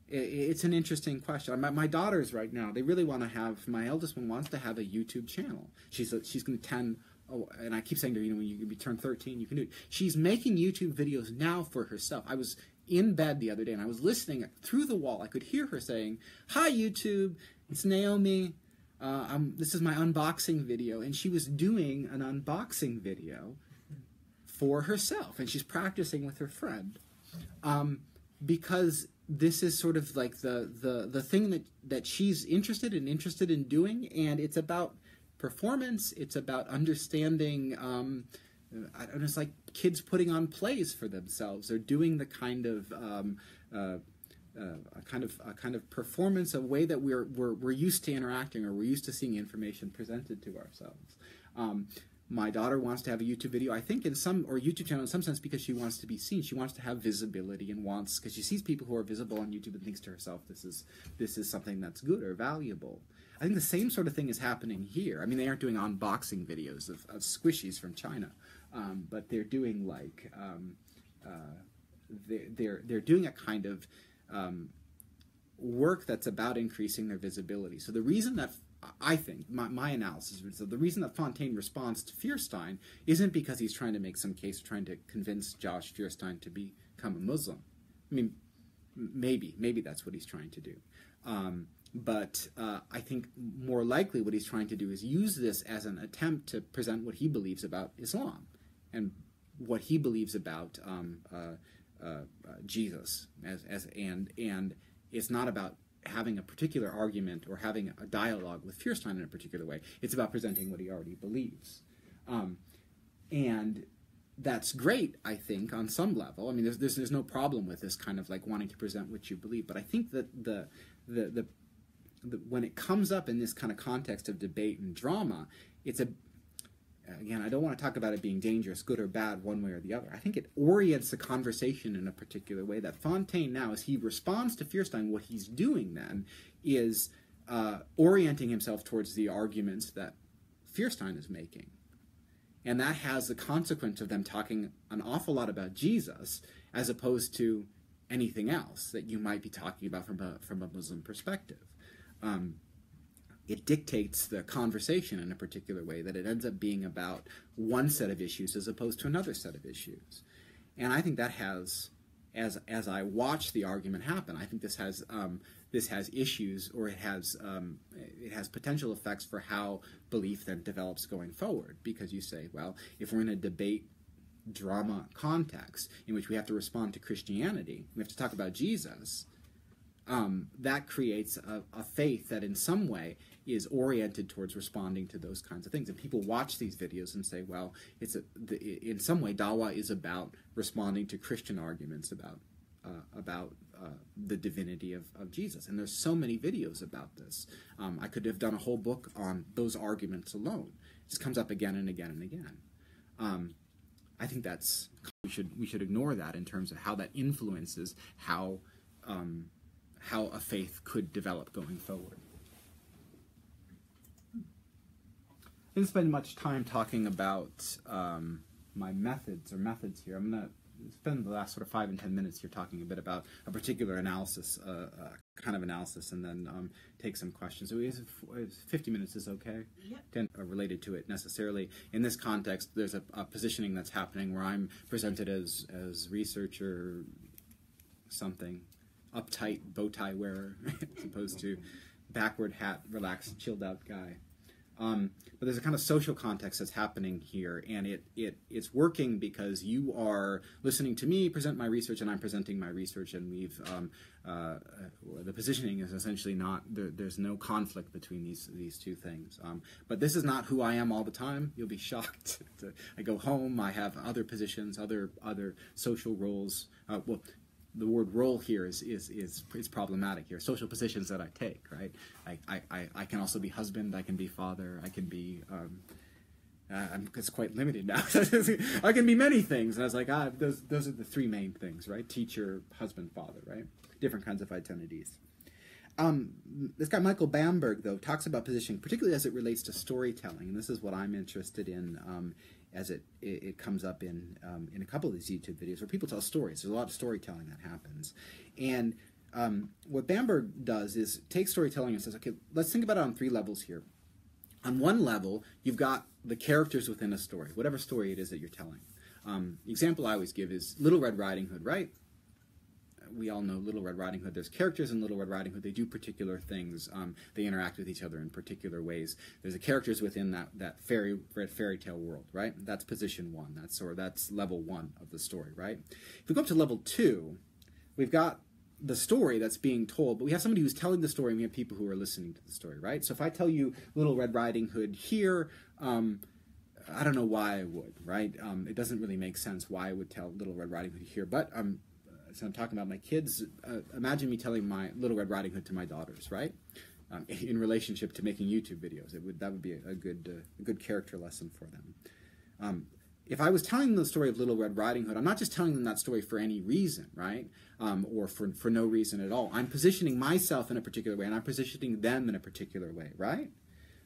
It's an interesting question. My, my daughters right now, they really want to have. My eldest one wants to have a YouTube channel. She's a, she's going to ten. Oh, and I keep saying to her, you know, when you turn thirteen, you can do it. She's making YouTube videos now for herself. I was in bed the other day and I was listening through the wall. I could hear her saying, "Hi YouTube, it's Naomi. Uh, this is my unboxing video," and she was doing an unboxing video for herself, and she's practicing with her friend um, because this is sort of like the the the thing that that she's interested in interested in doing and it's about performance it's about understanding um I don't know, it's like kids putting on plays for themselves they're doing the kind of um, uh, uh, a kind of a kind of performance, a way that we're, we're we're used to interacting, or we're used to seeing information presented to ourselves. Um, my daughter wants to have a YouTube video. I think in some or YouTube channel in some sense because she wants to be seen. She wants to have visibility and wants because she sees people who are visible on YouTube and thinks to herself, "This is this is something that's good or valuable." I think the same sort of thing is happening here. I mean, they aren't doing unboxing videos of, of squishies from China, um, but they're doing like um, uh, they're, they're they're doing a kind of um, work that's about increasing their visibility. So the reason that I think my, my analysis is that the reason that Fontaine responds to Feuerstein isn't because he's trying to make some case trying to convince Josh Feuerstein to become a Muslim. I mean, maybe maybe that's what he's trying to do. Um, but uh, I think more likely what he's trying to do is use this as an attempt to present what he believes about Islam and what he believes about um, uh, uh, uh Jesus as, as and and it's not about having a particular argument or having a dialogue with Feuerstein in a particular way. It's about presenting what he already believes. Um, and that's great, I think, on some level. I mean, there's, there's, there's no problem with this kind of like wanting to present what you believe. But I think that the, the, the, the when it comes up in this kind of context of debate and drama, it's a again, I don't want to talk about it being dangerous, good or bad, one way or the other. I think it orients the conversation in a particular way. That Fontaine now, as he responds to Feuerstein, what he's doing then is uh, orienting himself towards the arguments that Feuerstein is making. And that has the consequence of them talking an awful lot about Jesus as opposed to anything else that you might be talking about from a, from a Muslim perspective. Um, it dictates the conversation in a particular way that it ends up being about one set of issues as opposed to another set of issues. And i think that has as as i watch the argument happen i think this has um, this has issues or it has um, it has potential effects for how belief then develops going forward. Because you say well if we're in a debate drama context in which we have to respond to christianity we have to talk about jesus um, that creates a, a, faith that in some way is oriented towards responding to those kinds of things. And people watch these videos and say, well, it's a, the, in some way, Dawa is about responding to Christian arguments about uh, about uh, the divinity of, of Jesus. And there's so many videos about this. Um, I could have done a whole book on those arguments alone. It just comes up again and again and again. Um, I think that's we should we should ignore that in terms of how that influences how um, how a faith could develop going forward. Didn't spend much time talking about um, my methods or methods here. I'm going to spend the last sort of five and ten minutes here talking a bit about a particular analysis, uh, uh, kind of analysis, and then um, take some questions. So is, is 50 minutes is okay? Yeah. Ten, uh, related to it necessarily. In this context, there's a, a, positioning that's happening where I'm presented as as researcher, something, uptight bow tie wearer, as opposed to backward hat, relaxed, chilled out guy. Um, but there's a kind of social context that's happening here, and it, it it's working because you are listening to me present my research, and I'm presenting my research, and we've um, uh, the positioning is essentially not there, there's no conflict between these these two things. Um, but this is not who I am all the time. You'll be shocked. I go home. I have other positions, other other social roles. Uh, well, the word role here is, is, is, is problematic here. Social positions that I take, right? I, I, I can also be husband, I can be father, I can be, um, uh, it's quite limited now. I can be many things. And I was like, ah, those, those are the three main things, right? Teacher, husband, father, right? Different kinds of identities. Um, this guy Michael Bamberg, though, talks about positioning, particularly as it relates to storytelling, and this is what I'm interested in um, as it, it, it comes up in um, in a couple of these YouTube videos where people tell stories. There's a lot of storytelling that happens, and um, what Bamberg does is take storytelling and says, okay, let's think about it on three levels here. On one level, you've got the characters within a story, whatever story it is that you're telling. Um, example I always give is Little Red Riding Hood, right? We all know Little Red Riding Hood. There's characters in Little Red Riding Hood. They do particular things. Um, they interact with each other in particular ways. There's the characters within that that fairy red fairy tale world, right? That's position one. That's or that's level one of the story, right? If we go up to level two, we've got the story that's being told, but we have somebody who's telling the story, and we have people who are listening to the story, right? So if I tell you Little Red Riding Hood here. Um, I don't know why I would, right? Um, it doesn't really make sense why I would tell Little Red Riding Hood here, but um, so I'm talking about my kids. Uh, imagine me telling my Little Red Riding Hood to my daughters, right? um, in relationship to making YouTube videos. It would that would be a, a good uh, a good character lesson for them. Um, if I was telling them the story of Little Red Riding Hood, I'm not just telling them that story for any reason, right? Um, or for, for no reason at all. I'm positioning myself in a particular way, and I'm positioning them in a particular way, right?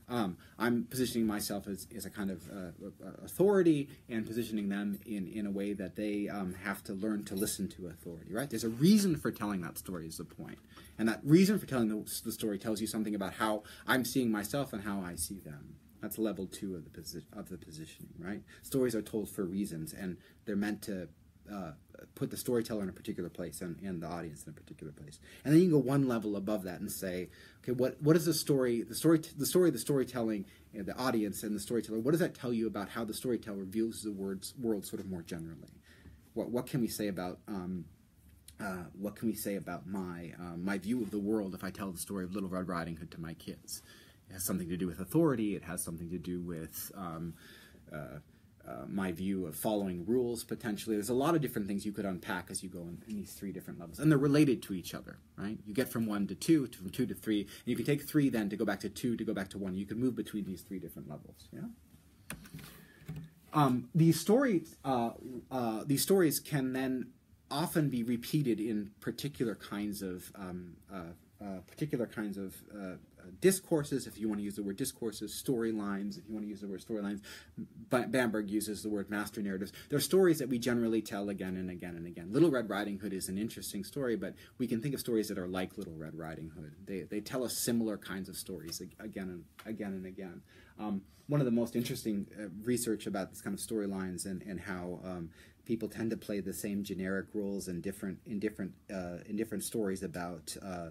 Um, I'm positioning myself as, as a kind of uh, authority and positioning them in, in a way that they um, have to learn to listen to authority, right? There's a reason for telling that story, is the point. And that reason for telling the, the story tells you something about how I'm seeing myself and how I see them. That's level two of the, posi- of the positioning, right? Stories are told for reasons, and they're meant to uh, put the storyteller in a particular place and, and the audience in a particular place. And then you can go one level above that and say, okay, what what is the story, the story, the story, the storytelling, and the audience and the storyteller? What does that tell you about how the storyteller views the words world sort of more generally? What what can we say about um, uh, what can we say about my uh, my view of the world if I tell the story of Little Red Riding Hood to my kids? It has something to do with authority. It has something to do with um, uh, uh, my view of following rules potentially. There's a lot of different things you could unpack as you go in, in, these three different levels, and they're related to each other, right? You get from one to two, to, from two to three, and you can take three then to go back to two, to go back to one. You can move between these three different levels. Yeah. Um, these stories, uh, uh, these stories can then often be repeated in particular kinds of um, uh, uh, particular kinds of discourses, if you want to use the word discourses, storylines, if you want to use the word storylines. Bamberg uses the word master narratives. They're stories that we generally tell again and again and again. Little Red Riding Hood is an interesting story, but we can think of stories that are like Little Red Riding Hood. They, they tell us similar kinds of stories again and again and again. Um, one of the most interesting uh, research about this kind of storylines and, and how um, people tend to play the same generic roles in different in different uh, in different stories about uh,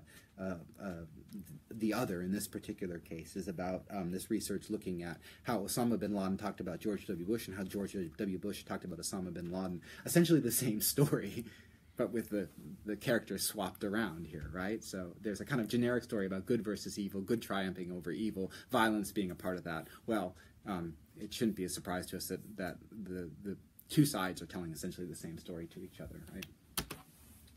the other in this particular case is about um, this research looking at how Osama bin Laden talked about George W. Bush and how George W. Bush talked about Osama bin Laden. Essentially the same story, but with the, the characters swapped around here, right? So there's a kind of generic story about good versus evil, good triumphing over evil, violence being a part of that. Well, um, it shouldn't be a surprise to us that, that the, the two sides are telling essentially the same story to each other, right?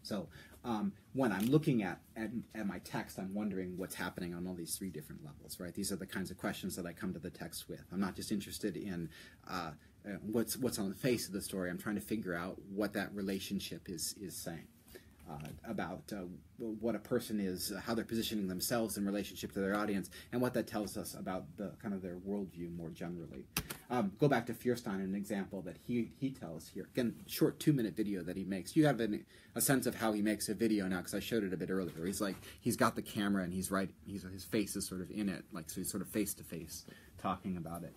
So um, when I'm looking at, at, at my text, I'm wondering what's happening on all these three different levels, right? These are the kinds of questions that I come to the text with. I'm not just interested in uh, uh, what's what's on the face of the story. I'm trying to figure out what that relationship is is saying about uh, what a person is, how they're positioning themselves in relationship to their audience, and what that tells us about the kind of their worldview more generally. Um, go back to Feuerstein, an example that he, he tells here. Again, short two minute video that he makes. You have an, a sense of how he makes a video now because I showed it a bit earlier. He's like he's got the camera and he's right. He's his face is sort of in it, like so he's sort of face to face talking about it.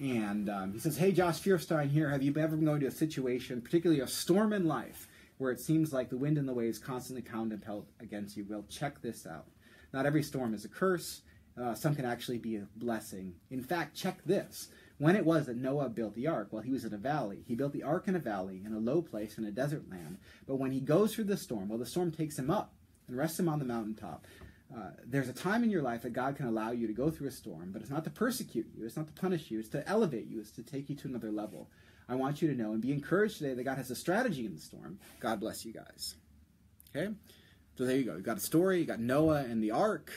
And um, he says, "Hey, Josh Feuerstein here. Have you ever been going to a situation, particularly a storm in life?" Where it seems like the wind and the waves constantly pound and pelt against you. Well, check this out. Not every storm is a curse. Uh, some can actually be a blessing. In fact, check this. When it was that Noah built the ark, well, he was in a valley. He built the ark in a valley, in a low place, in a desert land. But when he goes through the storm, well, the storm takes him up and rests him on the mountaintop. Uh, there's a time in your life that God can allow you to go through a storm, but it's not to persecute you, it's not to punish you, it's to elevate you, it's to take you to another level. I want you to know and be encouraged today that God has a strategy in the storm. God bless you guys. Okay? So there you go. You've got a story, you've got Noah and the ark.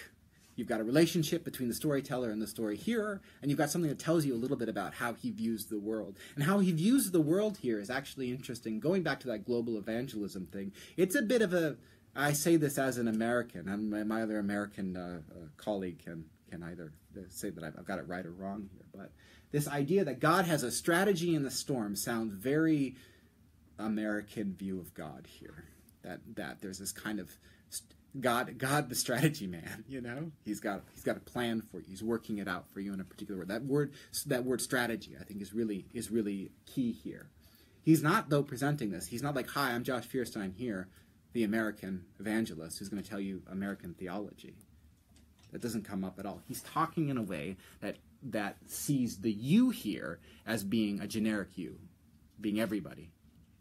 You've got a relationship between the storyteller and the story hearer, and you've got something that tells you a little bit about how he views the world. And how he views the world here is actually interesting. Going back to that global evangelism thing, it's a bit of a. I say this as an American, and my other American uh, uh, colleague can can either say that I've got it right or wrong here, but this idea that God has a strategy in the storm sounds very American view of God here. That that there's this kind of God God the strategy man, you know? He's got he's got a plan for you. He's working it out for you in a particular word. That word that word strategy I think is really is really key here. He's not though presenting this. He's not like, "Hi, I'm Josh Feuerstein here, the American evangelist who's going to tell you American theology." That doesn't come up at all. He's talking in a way that that sees the you here as being a generic you, being everybody.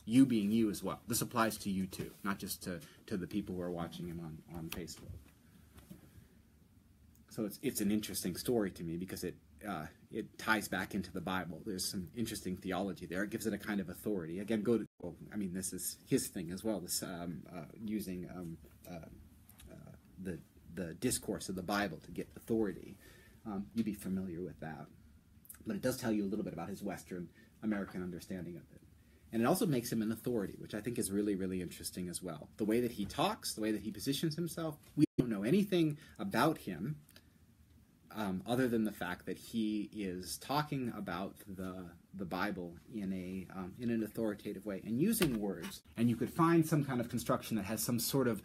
You being you as well. This applies to you too, not just to, to the people who are watching him on, on Facebook. So it's it's an interesting story to me because it uh, it ties back into the Bible. There's some interesting theology there. It gives it a kind of authority. Again, go to. Well, I mean, this is his thing as well. This um, uh, using um, uh, uh the the discourse of the Bible to get authority. Um, you'd be familiar with that. But it does tell you a little bit about his Western American understanding of it. And it also makes him an authority, which I think is really, really interesting as well. The way that he talks, the way that he positions himself, we don't know anything about him um, other than the fact that he is talking about the the Bible in a um, in an authoritative way and using words. And you could find some kind of construction that has some sort of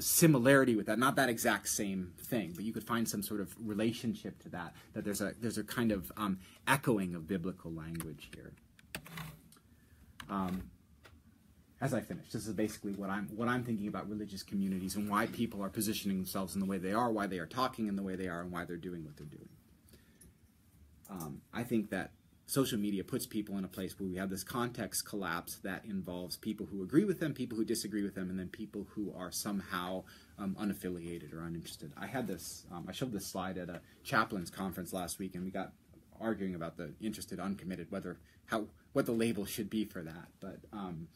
similarity with that not that exact same thing but you could find some sort of relationship to that that there's a there's a kind of um, echoing of biblical language here um, as I finish, this is basically what I'm what I'm thinking about religious communities and why people are positioning themselves in the way they are, why they are talking in the way they are, and why they're doing what they're doing. Um, I think that social media puts people in a place where we have this context collapse that involves people who agree with them, people who disagree with them, and then people who are somehow um, unaffiliated or uninterested. I had this, um, I showed this slide at a chaplains conference last week, and we got arguing about the interested, uncommitted, whether how what the label should be for that. But um,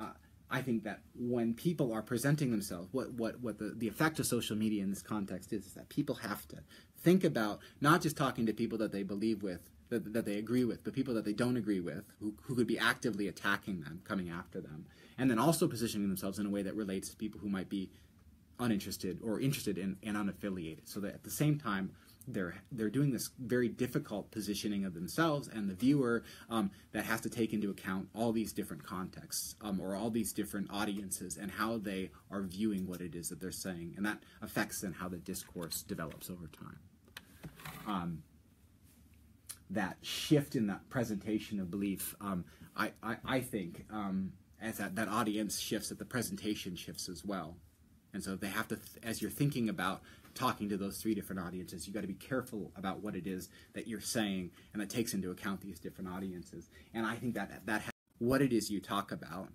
uh, I think that when people are presenting themselves, what what what the, the effect of social media in this context is, is that people have to think about not just talking to people that they believe with, that, that they agree with, but people that they don't agree with, who, who could be actively attacking them, coming after them, and then also positioning themselves in a way that relates to people who might be uninterested or interested in and unaffiliated. So that at the same time, they're they're doing this very difficult positioning of themselves and the viewer um, that has to take into account all these different contexts um, or all these different audiences and how they are viewing what it is that they're saying, and that affects then how the discourse develops over time. Um, that shift in that presentation of belief, um, I, I, I think, um, as that, that audience shifts, that the presentation shifts as well. And so they have to, as you're thinking about talking to those three different audiences, you got to be careful about what it is that you're saying, and that takes into account these different audiences. And I think that that ha- what it is you talk about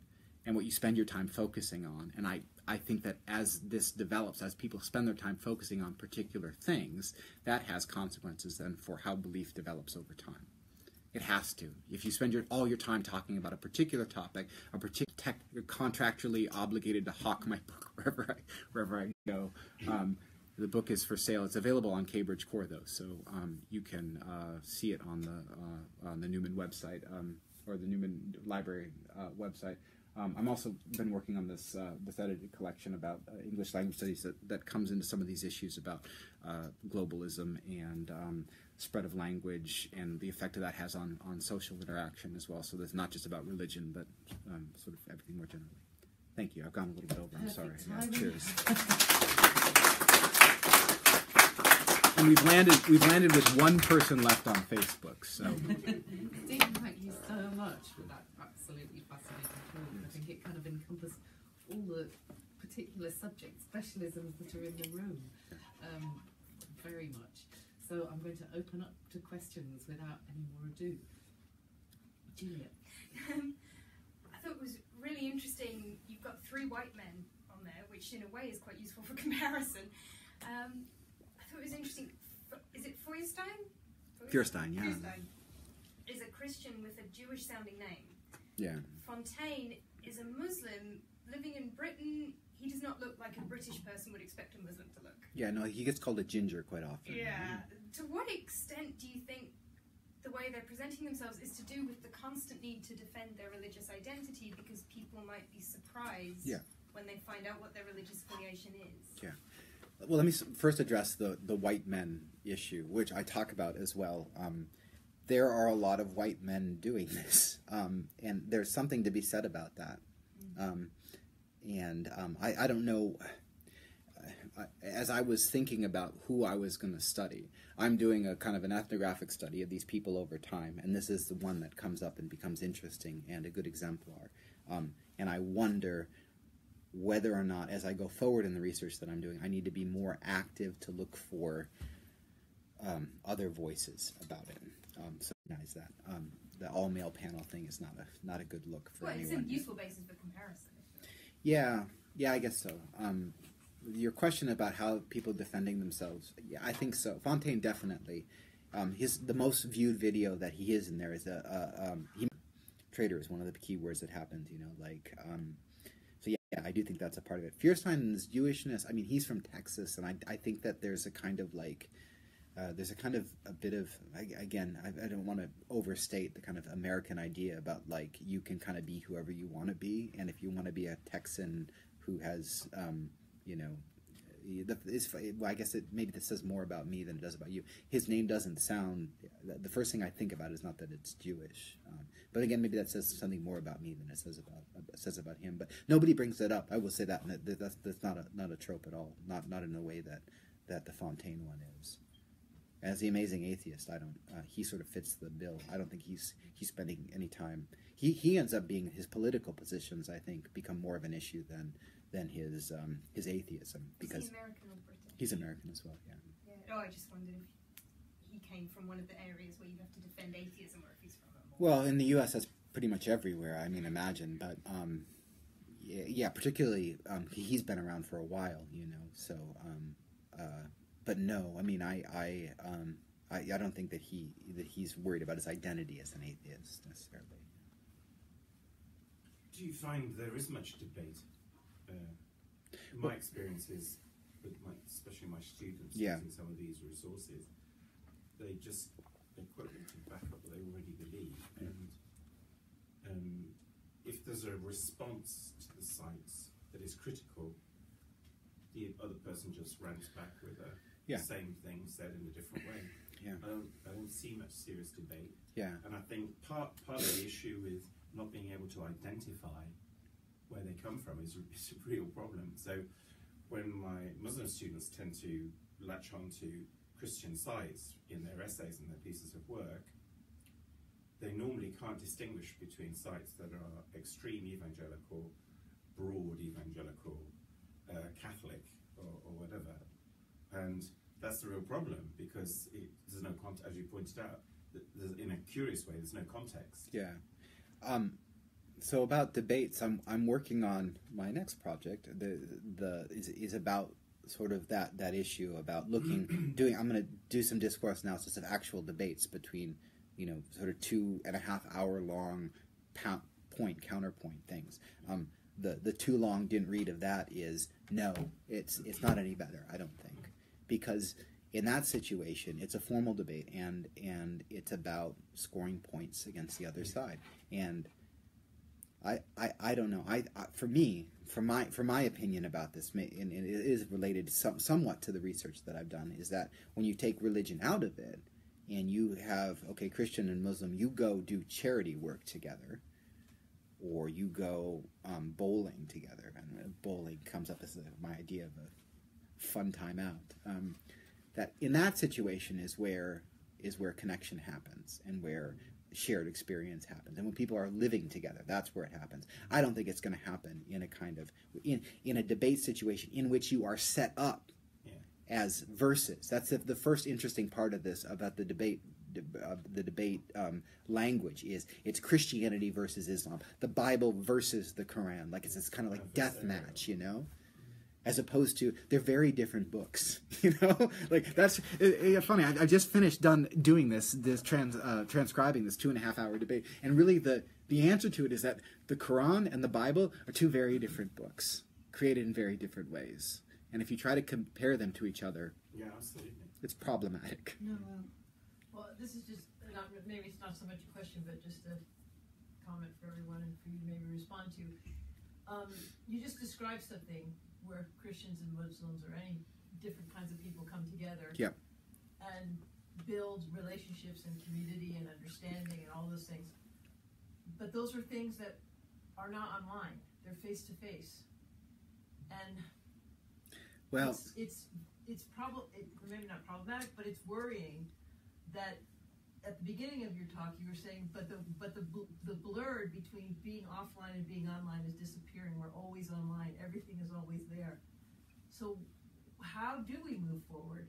and what you spend your time focusing on. And I, I think that as this develops, as people spend their time focusing on particular things, that has consequences then for how belief develops over time. It has to. If you spend your, all your time talking about a particular topic, a particular contractually obligated to hawk my book wherever I, wherever I go. Um, the book is for sale. It's available on Cambridge Core though, so um, you can uh, see it on the uh, on the Newman website um, or the Newman Library uh, website. Um, I'm also been working on this uh, this edited collection about uh, English language studies that, that comes into some of these issues about uh, globalism and um, spread of language and the effect that that has on, on social interaction as well. So that's not just about religion, but um, sort of everything more generally. Thank you. I've gone a little bit over. I'm sorry. Yeah, cheers. And we've landed we've landed with one person left on Facebook. So Stephen, thank you so much for that absolutely fascinating talk. I think it kind of encompassed all the particular subject specialisms that are in the room um, very much. So I'm going to open up to questions without any more ado. Julia. Um, I thought it was really interesting. You've got three white men on there, which in a way is quite useful for comparison. Um, I thought it was interesting. Is it Feuerstein? Feuerstein, yeah. Feuerstein is a Christian with a Jewish sounding name. yeah. Fontaine is a Muslim living in Britain. He does not look like a British person would expect a Muslim to look. Yeah, no, he gets called a ginger quite often. Yeah. To what extent do you think the way they're presenting themselves is to do with the constant need to defend their religious identity because people might be surprised Yeah. when they find out what their religious affiliation is? Yeah. Well, let me first address the, the white men issue, which I talk about as well. Um, there are a lot of white men doing this, um, and there's something to be said about that. Um, and um, I, I don't know. uh, As I was thinking about who I was going to study, I'm doing a kind of an ethnographic study of these people over time, and this is the one that comes up and becomes interesting and a good exemplar. Um, and I wonder whether or not, as I go forward in the research that I'm doing, I need to be more active to look for um, other voices about it. Um, recognize that um, the all male panel thing is not a not a good look for Well, it's a useful basis for comparison. Yeah, yeah, I guess so. Um, your question about how people defending themselves, yeah, I think so. Fontaine definitely. Um, his the most viewed video that he is in there is a, a um, he, trader is one of the key words that happens. You know, like um, so yeah, yeah. I do think that's a part of it. Feuerstein's Jewishness. I mean, he's from Texas, and I I think that there's a kind of like. Uh, there's a kind of a bit of again I, I don't want to overstate the kind of American idea about like you can kind of be whoever you want to be and if you want to be a Texan who has um, you know is, well, I guess it maybe this says more about me than it does about you. His name doesn't sound. The first thing I think about is not that it's Jewish, um, but again, maybe that says something more about me than it says about uh, says about him. But nobody brings that up. I will say that, that that's, that's not a not a trope at all. Not not in the way that that the Fontaine one is. As the amazing atheist, I don't. Uh, he sort of fits the bill. I don't think he's he's spending any time. He he ends up being his political positions. I think become more of an issue than than his um, his atheism because he American or he's American as well. Yeah. Yeah. Oh, I just wondered if he came from one of the areas where you have to defend atheism, or if he's from a. Well, in the U.S., that's pretty much everywhere. I mean, imagine, but um, yeah, yeah, particularly um, he, he's been around for a while, you know. So, um, uh, but no, I mean, I, I, um, I, I don't think that he that he's worried about his identity as an atheist necessarily. Do you find there is much debate? Uh, my Well- experience is, with my, especially my students Yeah. using some of these resources, they just they quote them to back up what they already believe, and um, if there's a response to the sites that is critical, the other person just rants back with a Yeah. same thing said in a different way. Yeah. I don't I don't see much serious debate. Yeah, And I think part part of the issue with not being able to identify where they come from is, is a real problem. So when my Muslim students tend to latch on to Christian sites in their essays and their pieces of work, they normally can't distinguish between sites that are extreme evangelical, broad evangelical, uh, Catholic, or, or that's the real problem because it, there's no context, as you pointed out, there's, in a curious way, there's no context. yeah. Um, so about debates, I'm I'm working on my next project. The the is, is about sort of that that issue about looking doing. I'm going to do some discourse analysis of actual debates between you know sort of two and a half hour long po- point counterpoint things. Um, the the too long didn't read of that is no, it's it's not any better. I don't think because in that situation it's a formal debate and and it's about scoring points against the other side and I, I, I don't know. I, I for me, for my for my opinion about this, and, it is related some, somewhat to the research that I've done, is that when you take religion out of it, and you have okay, Christian and Muslim, you go do charity work together, or you go um, bowling together, and bowling comes up as a, my idea of a fun time out. Um, that in that situation is where is where connection happens and where shared experience happens. And when people are living together that's where it happens. I don't think it's going to happen in a kind of in in a debate situation in which you are set up Yeah. as verses. That's the, the first interesting part of this about the debate uh, the debate um, language is it's christianity versus islam. The bible versus the quran. Like it's this kind of like death match you know as opposed to they're very different books you know like that's it, it- funny I, I just finished done doing this this trans uh, transcribing this two and a half hour debate and really the the answer to it is that the quran and the bible are two very different books created in very different ways and if you try to compare them to each other Yeah, absolutely. it's problematic No, well, well, this is just not, maybe it's not so much a question, but just a comment for everyone and for you to maybe respond to. Um, you just described something where Christians and Muslims or any different kinds of people come together. Yep. And build relationships and community and understanding and all those things. But those are things that are not online. They're face to face. And well it's it's it's prob- it, maybe not problematic, but it's worrying that at the beginning of your talk you were saying, but the but the bl- the blurred between being offline and being online is disappearing. We're always online. Everything is always there. So how do we move forward?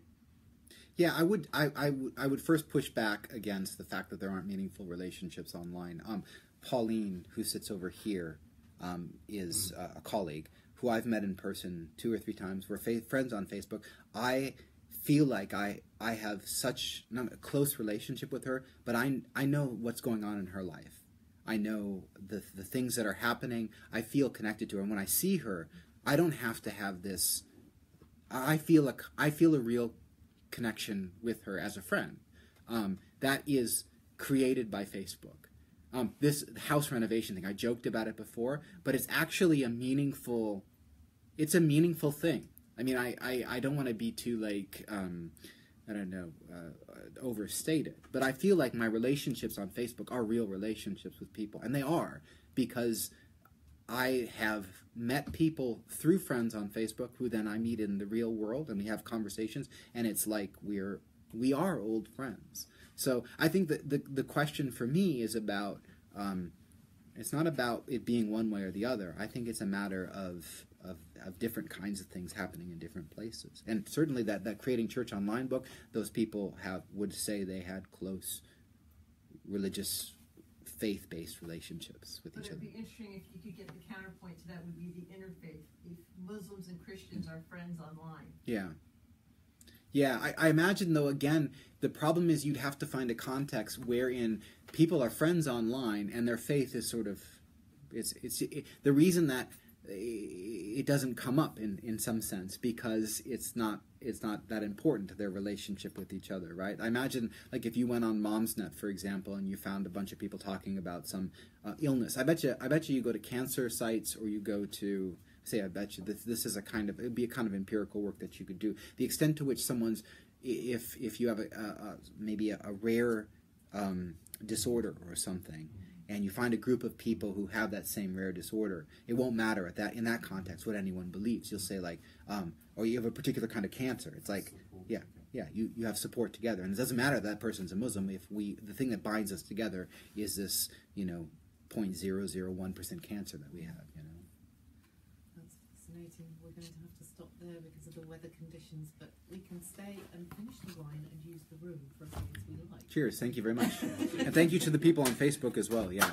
Yeah, I would. I, I would. I would first push back against the fact that there aren't meaningful relationships online. Um, Pauline, who sits over here, um, is uh, a colleague who I've met in person two or three times. We're fa- friends on Facebook. I feel like I I have such not a close relationship with her, but I I know what's going on in her life. I know the the things that are happening. I feel connected to her, and when I see her, I don't have to have this. I feel a I feel a real connection with her as a friend. Um, that is created by Facebook. Um, this house renovation thing, I joked about it before, but it's actually a meaningful. It's a meaningful thing. I mean, I I, I don't want to be too like. Um, I don't know, uh, overstate it. But I feel like my relationships on Facebook are real relationships with people, and they are because I have met people through friends on Facebook who then I meet in the real world, and we have conversations, and it's like we're we are old friends. So I think that the the question for me is about. Um, it's not about it being one way or the other. I think it's a matter of of, of different kinds of things happening in different places. And certainly that, that creating church online book, those people have would say they had close religious faith based relationships with But each other. be interesting if you could get the counterpoint to that would be the interfaith. If Muslims and Christians are friends online. Yeah. Yeah, I, I imagine though again the problem is you'd have to find a context wherein people are friends online and their faith is sort of it's it's it, the reason that it doesn't come up in, in some sense because it's not it's not that important to their relationship with each other, right? I imagine like if you went on Momsnet, for example, and you found a bunch of people talking about some uh, illness. I bet you I bet you you go to cancer sites or you go to say I bet you this this is a kind of it'd be a kind of empirical work that you could do. The extent to which someone's if if you have a, a, a maybe a, a rare um, disorder or something and you find a group of people who have that same rare disorder, it won't matter at that in that context what anyone believes. You'll say like, um, or you have a particular kind of cancer. It's like, yeah, yeah, you, you have support together, and it doesn't matter that person's a Muslim if we the thing that binds us together is this you know 0.001 percent cancer that we have. You know. That's fascinating. We're going to have to stop there because of the weather conditions, but we can stay and finish the wine and use the room for as long as we like. Cheers. Thank you very much, and thank you to the people on Facebook as well. Yeah.